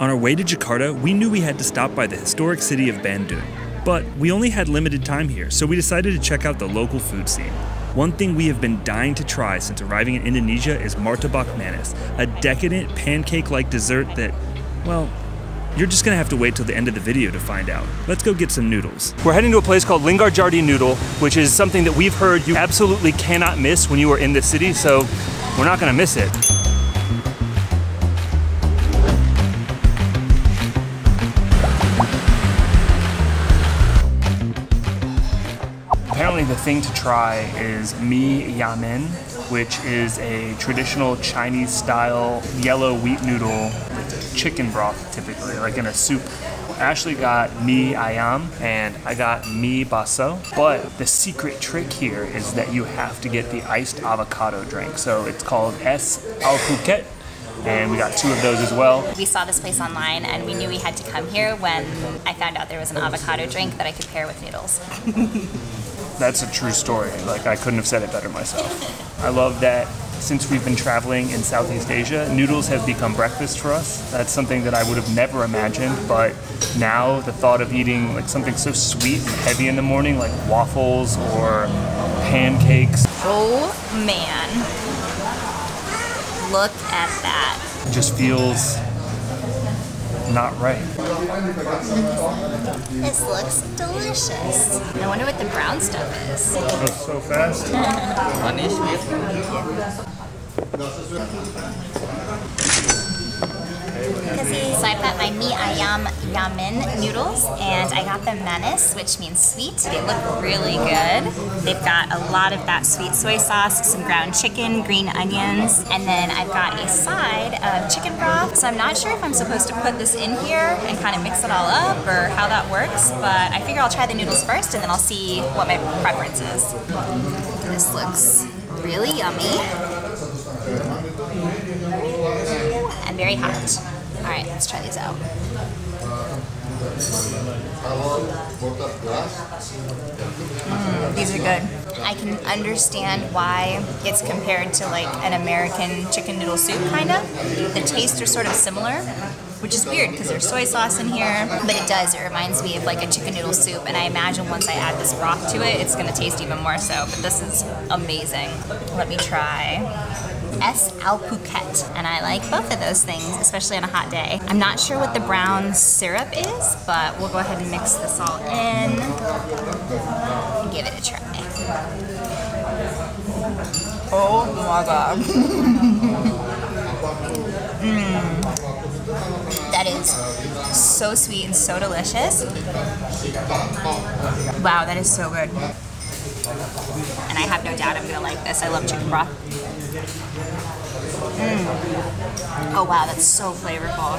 On our way to Jakarta, we knew we had to stop by the historic city of Bandung. But we only had limited time here, so we decided to check out the local food scene. One thing we have been dying to try since arriving in Indonesia is martabak manis, a decadent pancake like dessert that, well, you're just gonna have to wait till the end of the video to find out. Let's go get some noodles. We're heading to a place called Linggarjati Noodle, which is something that we've heard you absolutely cannot miss when you are in this city, so we're not gonna miss it. The thing to try is mi yamin, which is a traditional Chinese style yellow wheat noodle with chicken broth typically, like in a soup. Ashley got mi ayam and I got mi baso. But the secret trick here is that you have to get the iced avocado drink. So it's called Es Alpuket and we got two of those as well. We saw this place online and we knew we had to come here when I found out there was an avocado drink that I could pair with noodles. That's a true story. Like I couldn't have said it better myself. I love that since we've been traveling in Southeast Asia, noodles have become breakfast for us. That's something that I would have never imagined, but now the thought of eating like something so sweet and heavy in the morning like waffles or pancakes Oh man. Look at that. It just feels not right. This looks delicious. I wonder what the brown stuff is. Goes so fast. So I've got my mi ayam yamin noodles and I got the manis, which means sweet. They look really good. They've got a lot of that sweet soy sauce, some ground chicken, green onions, and then I've got a side of chicken broth. So I'm not sure if I'm supposed to put this in here and kind of mix it all up or how that works, but I figure I'll try the noodles first and then I'll see what my preference is. This looks really yummy and very hot. All right, let's try these out. Mm, these are good. I can understand why it's compared to like an American chicken noodle soup, kind of. The tastes are sort of similar, which is weird because there's soy sauce in here, but it does. It reminds me of like a chicken noodle soup, and I imagine once I add this broth to it, it's gonna taste even more so. But this is amazing. Let me try. Es Alpuket, and I like both of those things, especially on a hot day. I'm not sure what the brown syrup is, but we'll go ahead and mix this all in and give it a try. Oh my god. mm. That is so sweet and so delicious. Wow, that is so good. And I have no doubt I'm gonna like this. I love chicken broth. Mm. Oh wow, that's so flavorful.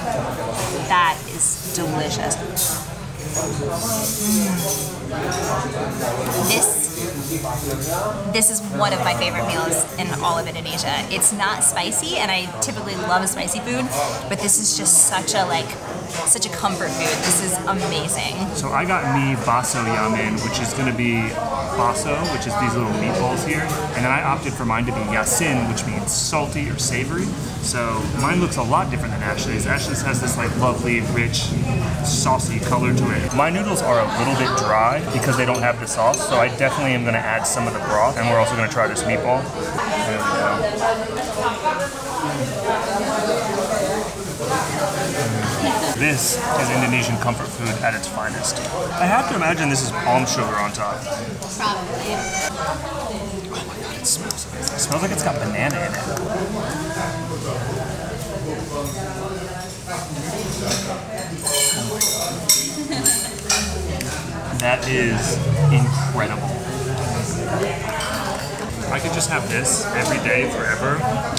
That is delicious. Mm. This this is one of my favorite meals in all of Indonesia. It's not spicy, and I typically love spicy food, but this is just such a like such a comfort food. This is amazing. So I got mi baso yamin, which is going to be baso, which is these little meatballs here, and then I opted for mine to be yasin, which means salty or savory. So mine looks a lot different than Ashley's. Ashley's has this like lovely, rich, saucy color to it. My noodles are a little bit dry because they don't have the sauce, so I definitely am going to add some of the broth, and we're also going to try this meatball. This is Indonesian comfort food at its finest. I have to imagine this is palm sugar on top. Probably. Oh my god, it smells amazing. It smells like it's got banana in it. That is incredible. Could just have this every day forever,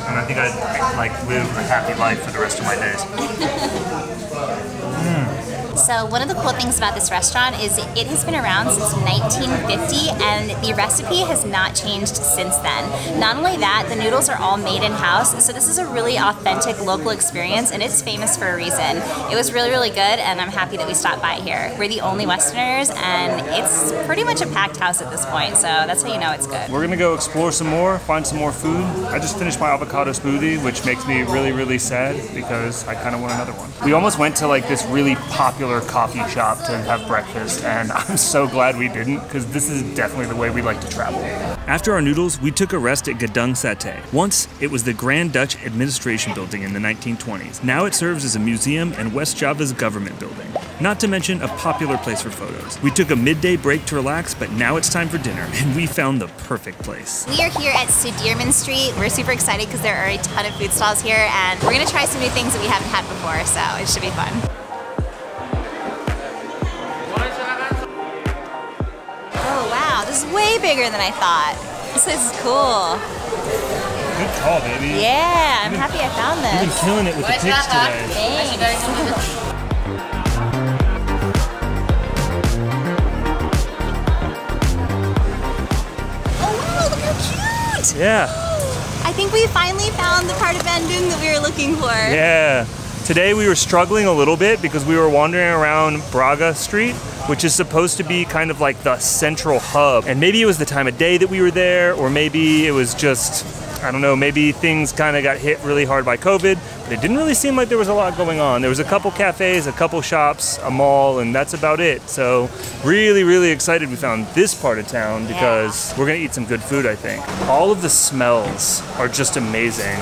and I think I'd like live a happy life for the rest of my days. So one of the cool things about this restaurant is it has been around since 1950 and the recipe has not changed since then. Not only that, the noodles are all made in-house, so this is a really authentic local experience and it's famous for a reason. It was really, really good and I'm happy that we stopped by here. We're the only Westerners and it's pretty much a packed house at this point, so that's how you know it's good. We're gonna go explore some more, find some more food. I just finished my avocado smoothie, which makes me really, really sad because I kind of want another one. We almost went to like this really popular coffee shop to have breakfast, and I'm so glad we didn't because this is definitely the way we like to travel. After our noodles, we took a rest at Gedung Sate. Once, it was the Grand Dutch Administration Building in the 1920s. Now it serves as a museum and West Java's government building. Not to mention a popular place for photos. We took a midday break to relax, but now it's time for dinner, and we found the perfect place. We are here at Sudirman Street. We're super excited because there are a ton of food stalls here, and we're gonna try some new things that we haven't had before, so it should be fun. This is way bigger than I thought. This is cool. Good call, baby. Yeah, I'm happy I found this. You've been killing it with the pics today. Thanks. Oh wow, look how cute! Yeah, I think we finally found the part of Bandung that we were looking for. yeah. Today we were struggling a little bit because we were wandering around Braga Street, which is supposed to be kind of like the central hub. And maybe it was the time of day that we were there, or maybe it was just, I don't know, maybe things kind of got hit really hard by COVID, but it didn't really seem like there was a lot going on. There was a couple cafes, a couple shops, a mall, and that's about it. So, really, really excited we found this part of town because we're gonna eat some good food, I think. All of the smells are just amazing.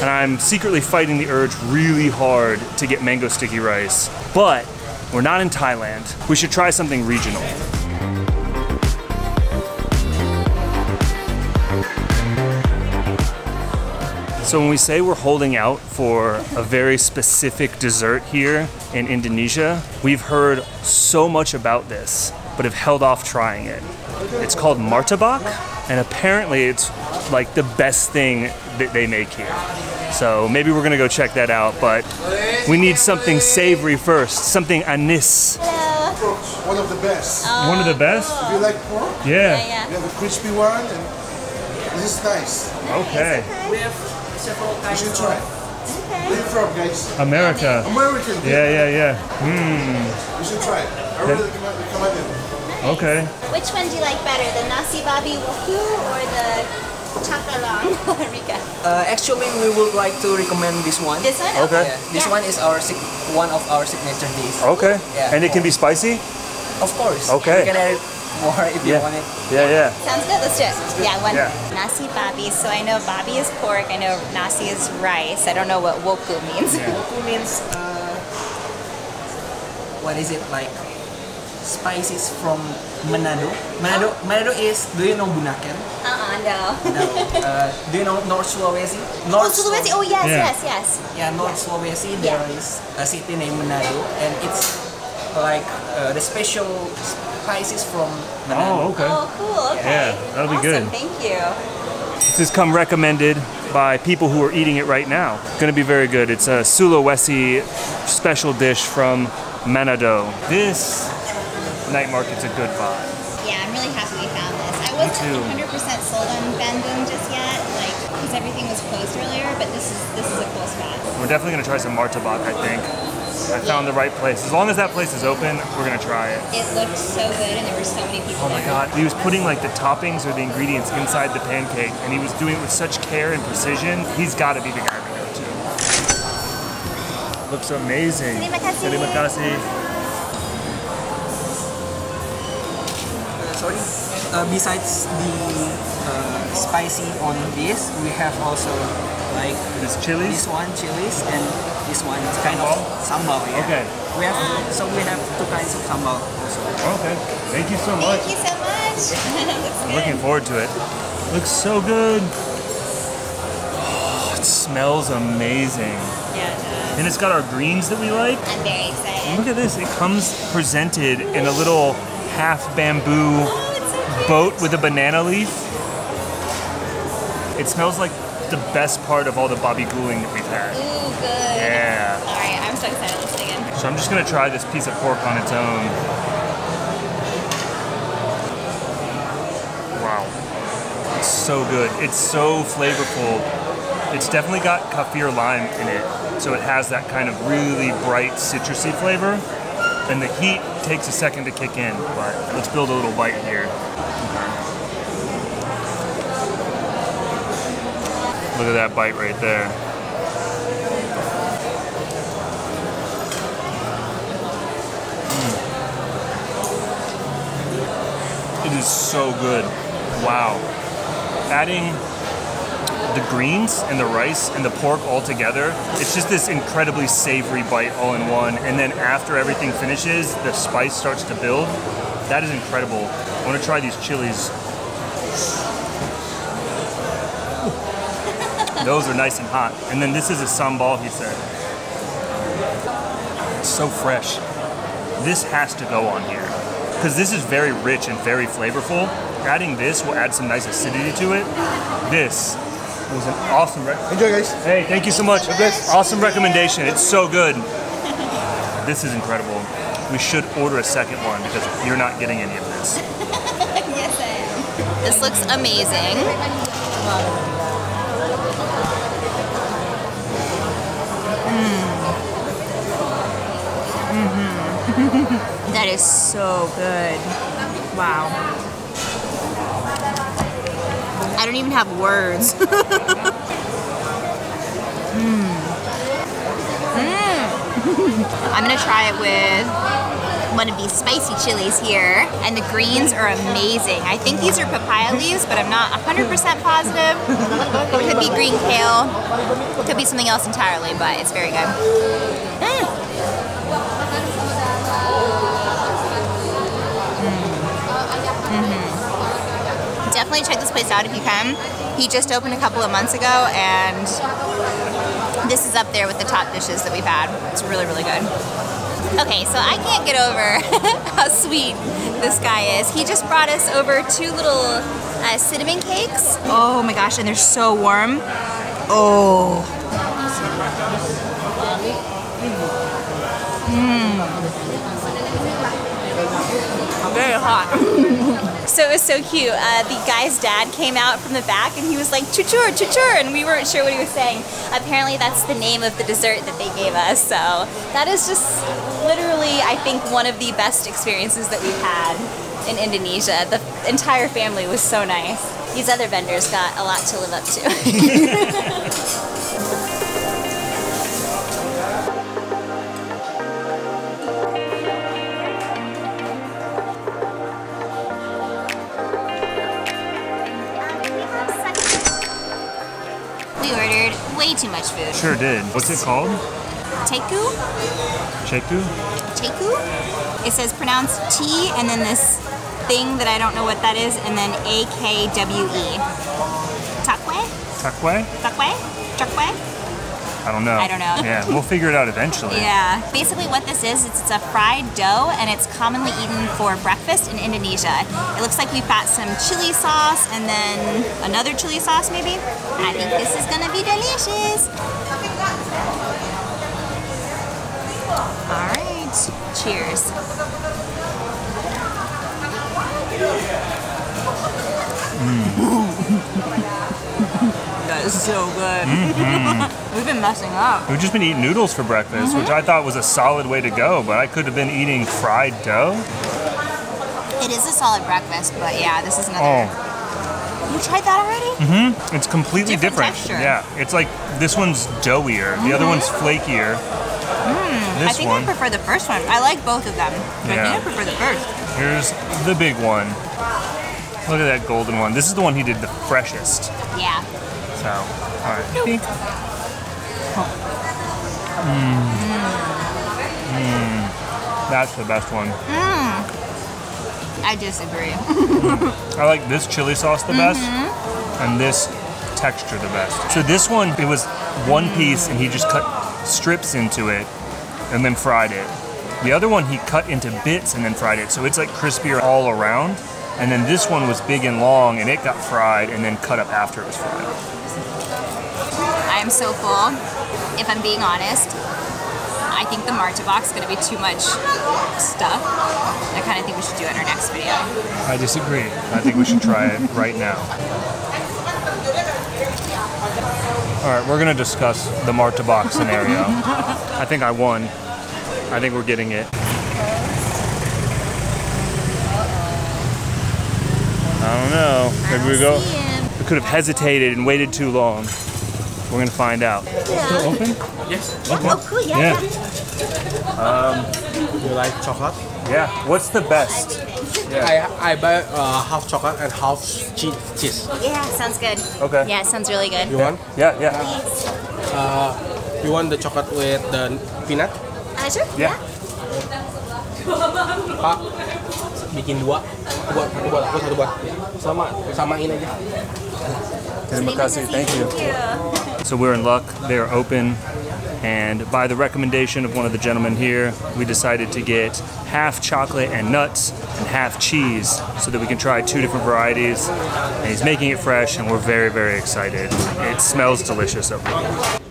And I'm secretly fighting the urge really hard to get mango sticky rice. But we're not in Thailand. We should try something regional. So when we say we're holding out for a very specific dessert here in Indonesia, we've heard so much about this, but have held off trying it. It's called martabak, and apparently it's like the best thing that they make here. So maybe we're gonna go check that out, but we need something savory first, something anis. One of the best. One of the best? Do you like pork? Yeah. Yeah, We have a crispy one, and this is nice. Okay. We have several You should of try. Where you from, guys? America. American. Yeah, yeah, yeah. Mmm. You should try it. I really recommend recommend it. Okay. Which one do you like better, the nasi babi woku or the chakarang? Rika. Uh, actually, we would like to recommend this one. This one? Okay. Yeah, this Yeah. one is our one of our signature dish. Okay. Yeah. And it can be spicy? Of course. Okay. You can add more if you want it. Yeah, yeah. Sounds good. Let's do it. Yeah, one Yeah. nasi babi. So I know babi is pork. I know nasi is rice. I don't know what woku means. Woku means uh, what is it like? Spices from Manado. Manado. Manado is. Do you know Bunaken? Uh-uh, no. No. uh, do you know North Sulawesi? Oh, North Sulawesi. Oh, yes, Yeah. yes, yes. Yeah, North Sulawesi, Yeah. there is a city named Manado, and it's like uh, the special spices from Manado. Oh, okay. Oh, cool. Okay. Yeah, that'll be awesome. good. Thank you. This has come recommended by people who are eating it right now. It's Gonna be very good. It's a Sulawesi special dish from Manado. This night market's a good vibe. Yeah, I'm really happy we found this. I wasn't 100% sold on Bandung just yet, like because everything was closed earlier. But this is this is a cool spot. We're definitely gonna try some martabak, I think. I found the right place. As long as that place is open, we're gonna try it. It looked so good, and there were so many people. Oh my there. god. He was putting like the toppings or the ingredients inside the pancake and he was doing it with such care and precision. He's gotta be the guy to go to. Looks amazing. Terima kasih. Terima kasih. Uh, besides the uh, spicy on this, we have also like This this one chilies and this one is kind of sambal. Yeah. Okay. We have so we have two kinds of sambal also. Okay. Thank you so much. Thank you so much. I'm looking forward to it. Looks so good. Oh, it smells amazing. Yeah, it And it's got our greens that we like. I'm very excited. Look at this. It comes presented in a little half bamboo boat with a banana leaf. It smells like the best part of all the babi guling that we've had. Ooh, good. Yeah. All right, I'm so excited. Let's dig in. So I'm just gonna try this piece of pork on its own. Wow. It's so good. It's so flavorful. It's definitely got kaffir lime in it, so it has that kind of really bright citrusy flavor. And the heat takes a second to kick in, but let's build a little bite here. Look at that bite right there. Mm. It is so good. Wow. Adding the greens and the rice and the pork all together, it's just this incredibly savory bite all in one. And then after everything finishes, the spice starts to build. That is incredible. I want to try these chilies. Those are nice and hot. And then this is a sambal, he said. It's so fresh. This has to go on here. Because this is very rich and very flavorful. Adding this will add some nice acidity to it. This was an awesome rec- Enjoy, guys. Hey, thank you so much. Awesome recommendation. It's so good. This is incredible. We should order a second one because you're not getting any of this. yes, I am. This looks amazing. Mm. hmm. that is so good. Wow. I don't even have words. Mm. Mm. I'm gonna try it with one of these spicy chilies here, and the greens are amazing. I think these are papaya leaves, but I'm not 100% positive. It could be green kale, It could be something else entirely, but it's very good. Definitely check this place out if you can. He just opened a couple of months ago, and this is up there with the top dishes that we've had. It's really, really good. Okay, so I can't get over how sweet this guy is. He just brought us over two little uh, cinnamon cakes. Oh my gosh, and they're so warm. Oh. Mmm. Very hot. So it was so cute. Uh, the guy's dad came out from the back and he was like, cucur, cucur, and we weren't sure what he was saying. Apparently that's the name of the dessert that they gave us. So that is just literally, I think, one of the best experiences that we've had in Indonesia. The entire family was so nice. These other vendors got a lot to live up to. ordered way too much food. Sure did. What's it called? Teku? Cheku? Teku? It says pronounced T and then this thing that I don't know what that is, and then A K W E. Takwe? Takwe? Takwe? Takwe? I don't know. I don't know. Yeah, we'll figure it out eventually. Yeah. Basically, what this is, it's, it's a fried dough, and it's commonly eaten for breakfast in Indonesia. It looks like we've got some chili sauce and then another chili sauce, maybe. I think this is gonna be delicious. All right. Cheers. Mm. that is so good. Mm-hmm. We've been messing up. We've just been eating noodles for breakfast, which I mm-hmm. thought was a solid way to go, but I could have been eating fried dough. It is a solid breakfast, but yeah, this is another. Oh, You tried that already? Mm-hmm. It's completely Different different. Yeah, it's like this one's doughier, the other one's mm-hmm. flakier. Mm, I This think one, I prefer the first one. I like both of them, but Yeah. I think I prefer the first. here's the big one. Look at that golden one. This is the one he did the freshest. Yeah. So, all right. Mm. That's the best one. Hmm. I disagree. Hmm. I like this chili sauce the best, mm-hmm. and this texture the best. So this one, it was one piece, and he just cut strips into it, and then fried it. The other one he cut into bits and then fried it, so it's like crispier all around. And then this one was big and long, and it got fried and then cut up after it was fried. I am so full. If I'm being honest, I think the martabak is going to be too much stuff. I kind of think we should do it in our next video. I disagree. I think we should try it right now. All right, we're gonna discuss the martabak scenario. I think I won. I think we're getting it. I don't know. Maybe we go. We could have hesitated and waited too long. We're gonna find out. Still open? Yes. Oh, cool. Yeah. Yeah. You like chocolate? Yeah. What's the best? I I buy uh, half chocolate and half cheese. cheese. Yeah, sounds good. Okay. Yeah, sounds really good. You want? Yeah, yeah. You want the chocolate with the peanut? Uh, sure. Yeah. Pak, bikin dua. Buat, buat aku satu buat. Sama, samain aja. Terima kasih. Thank you. So we're in luck. They are open. And by the recommendation of one of the gentlemen here, we decided to get half chocolate and nuts and half cheese so that we can try two different varieties. And he's making it fresh, and we're very, very excited. It smells delicious over here.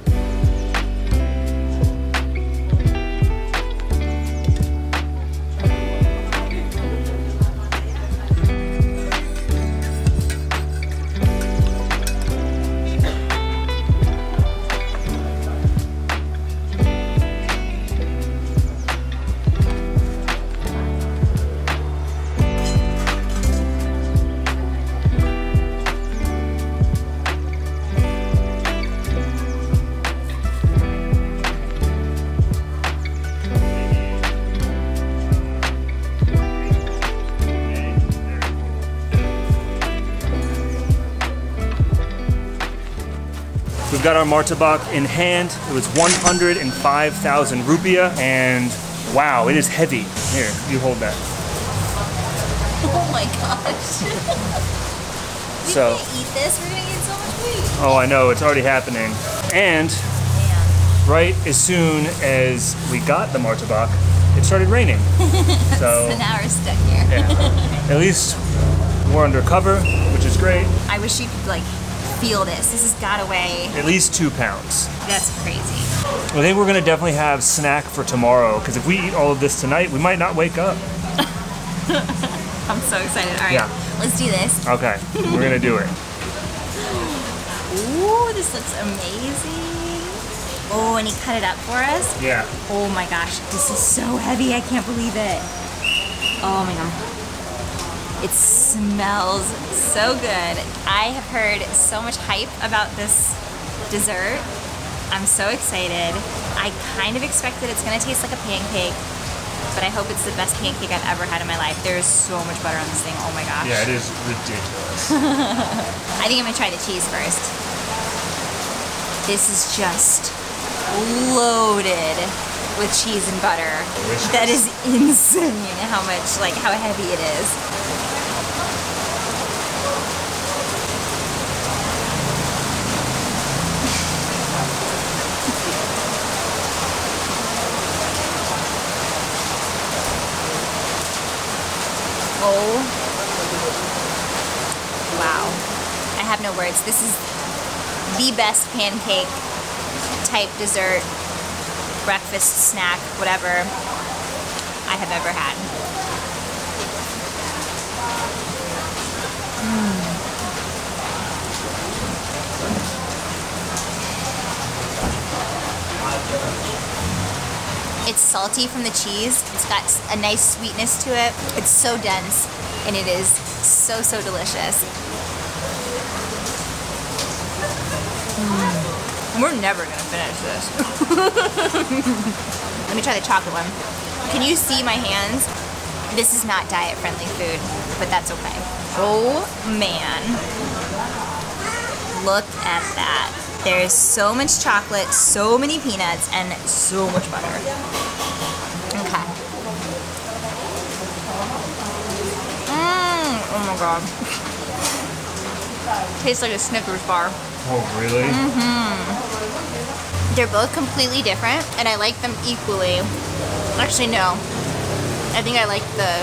Got our martabak in hand. It was 105,000 rupiah, and wow, it is heavy. Here, you hold that. Oh my gosh. we So- can't eat this. We're gonna gain so much weight. Oh, I know, it's already happening. And Man. right as soon as we got the martabak, it started raining. So So, now we're stuck here. yeah. at least we're under cover, which is great. I wish you could like feel this. This has got to weigh. At least two pounds. That's crazy. I think we're gonna definitely have snack for tomorrow, because if we eat all of this tonight, we might not wake up. I'm so excited. All right, Yeah. let's do this. Okay, we're gonna do it. Ooh, this looks amazing. Oh, and he cut it up for us. Yeah. Oh my gosh, this is so heavy. I can't believe it. Oh my god. It smells so good. I have heard so much hype about this dessert. I'm so excited. I kind of expect that it's gonna taste like a pancake, but I hope it's the best pancake I've ever had in my life. There's so much butter on this thing. Oh my gosh. Yeah, it is ridiculous. I think I'm gonna try the cheese first. This is just loaded with cheese and butter. Delicious. That is insane how much, like, how heavy it is. Oh. Wow. I have no words. This is the best pancake type dessert, breakfast snack, whatever I have ever had. Mm. It's salty from the cheese. It's got a nice sweetness to it. It's so dense and it is so, so delicious. We're never gonna finish this. Let me try the chocolate one. Can you see my hands? This is not diet friendly food, but that's okay. Oh man. Look at that. There's so much chocolate, so many peanuts, and so much butter. Okay. Mmm. Oh my god. Tastes like a Snickers bar. Oh, really? Mm-hmm. They're both completely different, and I like them equally. Actually, no. I think I like the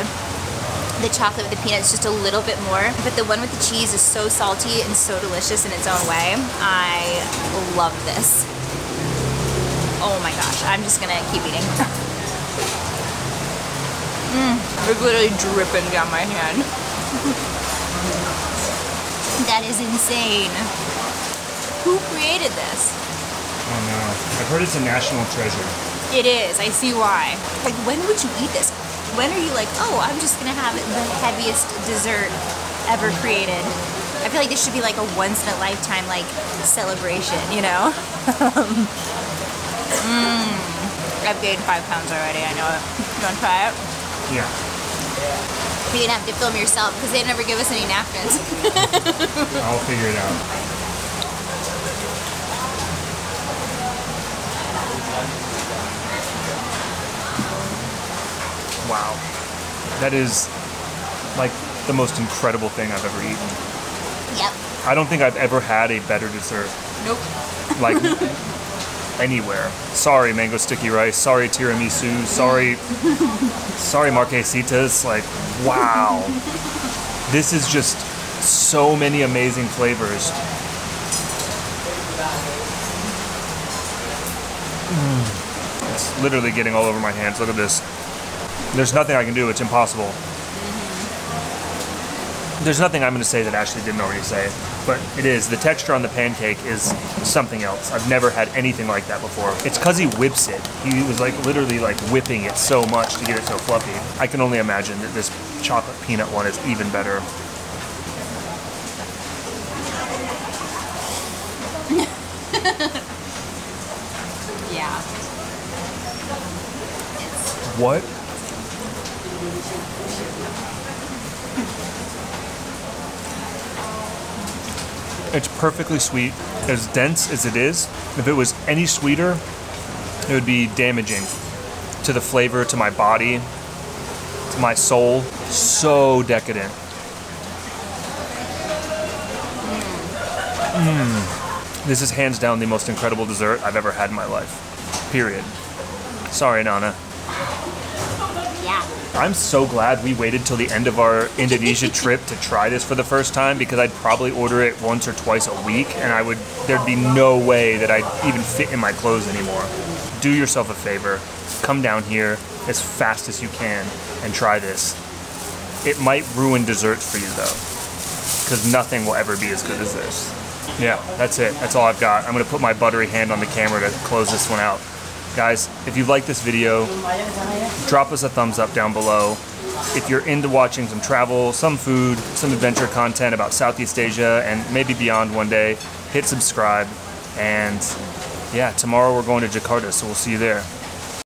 the chocolate with the peanuts just a little bit more. But the one with the cheese is so salty and so delicious in its own way. I love this. Oh my gosh, I'm just gonna keep eating. Mm, it's literally dripping down my hand. that is insane. Who created this? Oh uh, no. I've heard it's a national treasure. It is. I see why. Like, when would you eat this? When are you like, oh, I'm just gonna have the heaviest dessert ever created? I feel like this should be like a once in a lifetime like celebration, you know? Mmm. I've gained five pounds already. I know it. You want to try it? Yeah. You're gonna have to film yourself because they never give us any napkins. I'll figure it out. Wow. That is like the most incredible thing I've ever eaten. yep. I don't think I've ever had a better dessert. Nope. Like anywhere. Sorry, mango sticky rice. Sorry, tiramisu. Sorry, sorry, marquesitas. Like, wow. This is just so many amazing flavors. Mm. It's literally getting all over my hands. Look at this. There's nothing I can do. It's impossible. Mm-hmm. There's nothing I'm going to say that Ashley didn't already say, but it is. The texture on the pancake is something else. I've never had anything like that before. It's because he whips it. He was like literally like whipping it so much to get it so fluffy. I can only imagine that this chocolate peanut one is even better. Yeah. What? It's perfectly sweet, as dense as it is. If it was any sweeter, it would be damaging to the flavor, to my body, to my soul. So decadent. Mm. This is hands down the most incredible dessert I've ever had in my life. Period. Sorry, Nana. I'm so glad we waited till the end of our Indonesia trip to try this for the first time because I'd probably order it once or twice a week and I would there'd be no way that I'd even fit in my clothes anymore. Do yourself a favor. Come down here as fast as you can and try this. It might ruin desserts for you though. Cuz nothing will ever be as good as this. Yeah, that's it. That's all I've got. I'm going to put my buttery hand on the camera to close this one out. Guys, if you like this video, drop us a thumbs up down below. If you're into watching some travel, some food, some adventure content about Southeast Asia and maybe beyond one day, hit subscribe. And yeah, tomorrow we're going to Jakarta, so we'll see you there.